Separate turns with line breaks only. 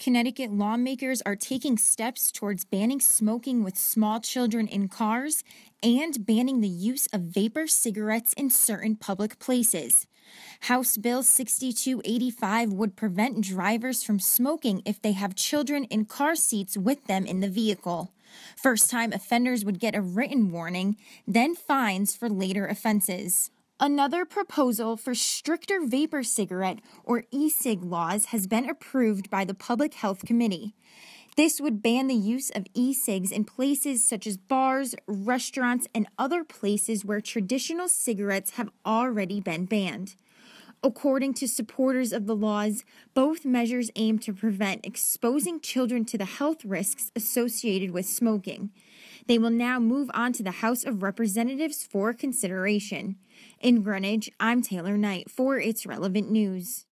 Connecticut lawmakers are taking steps towards banning smoking with small children in cars and banning the use of vapor cigarettes in certain public places. House Bill 6285 would prevent drivers from smoking if they have children in car seats with them in the vehicle. First time offenders would get a written warning, then fines for later offenses. Another proposal for stricter vapor cigarette or e cig laws has been approved by the Public Health Committee. This would ban the use of e cigs in places such as bars, restaurants, and other places where traditional cigarettes have already been banned. According to supporters of the laws, both measures aim to prevent exposing children to the health risks associated with smoking. They will now move on to the House of Representatives for consideration. In Greenwich, I'm Taylor Knight for It's Relevant News.